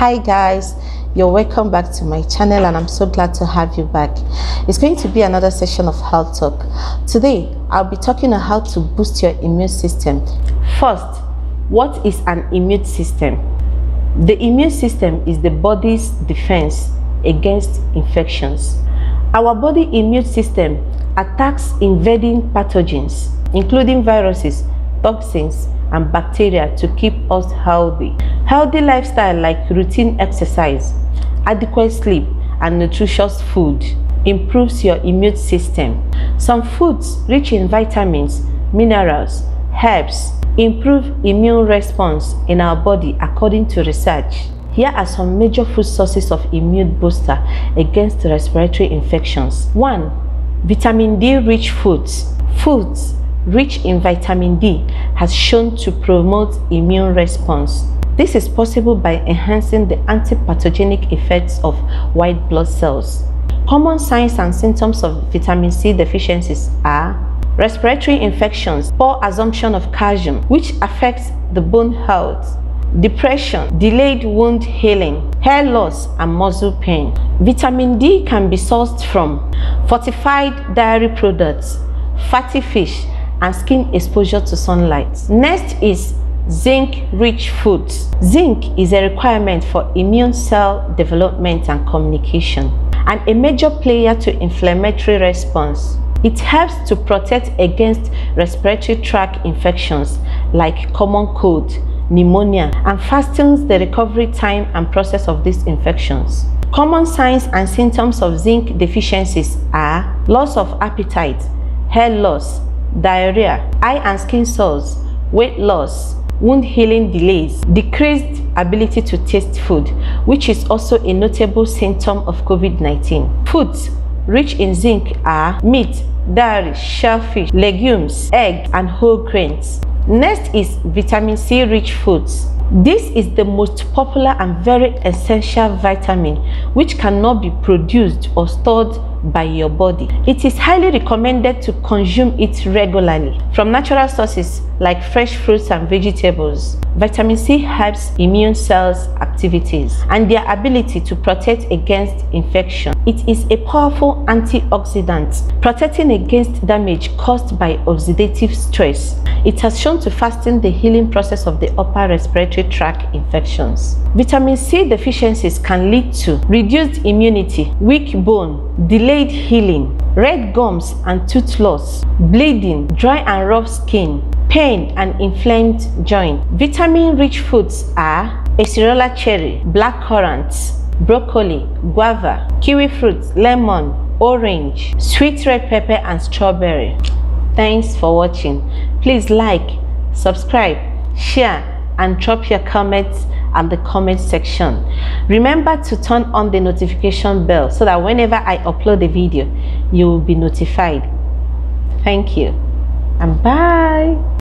hi guys. You're welcome back to my channel and i'm so glad to have you back. It's going to be another session of health talk. Today i'll be talking on how to boost your immune system. First what is an immune system? The immune system is the body's defense against infections. Our body immune system attacks invading pathogens including viruses toxins and bacteria to keep us healthy. Healthy lifestyle like routine exercise, adequate sleep, and nutritious food improves your immune system. Some foods rich in vitamins, minerals, herbs improve immune response in our body according to research. Here are some major food sources of immune booster against respiratory infections. 1. Vitamin D rich foods. Foods rich in vitamin D has shown to promote immune response. This is possible by enhancing the antipathogenic effects of white blood cells. Common signs and symptoms of vitamin C deficiencies are respiratory infections, poor absorption of calcium, which affects the bone health, depression, delayed wound healing, hair loss, and muscle pain. Vitamin D can be sourced from fortified dairy products, fatty fish, and skin exposure to sunlight. Next is zinc-rich foods. Zinc is a requirement for immune cell development and communication and a major player to inflammatory response. It helps to protect against respiratory tract infections like common cold, pneumonia, and fastens the recovery time and process of these infections. Common signs and symptoms of zinc deficiencies are loss of appetite, hair loss, diarrhea, eye and skin sores, weight loss, wound healing delays, decreased ability to taste food, which is also a notable symptom of COVID-19. Foods rich in zinc are meat, dairy, shellfish, legumes, eggs, and whole grains. Next is vitamin C rich foods. This is the most popular and very essential vitamin which cannot be produced or stored by your body. It is highly recommended to consume it regularly from natural sources like fresh fruits and vegetables. Vitamin C helps immune cells activities and their ability to protect against infection. It is a powerful antioxidant protecting against damage caused by oxidative stress. It has shown to fasten the healing process of the upper respiratory tract infections. Vitamin C deficiencies can lead to reduced immunity, weak bone, delayed healing, red gums and tooth loss, bleeding, dry and rough skin, pain and inflamed joint. Vitamin-rich foods are acerola cherry, black currants, broccoli, guava, kiwi fruit, lemon, orange, sweet red pepper and strawberry. Thanks for watching. Please like, subscribe, share and drop your comments at the comment section. Remember to turn on the notification bell so that whenever I upload a video, you will be notified. Thank you and bye.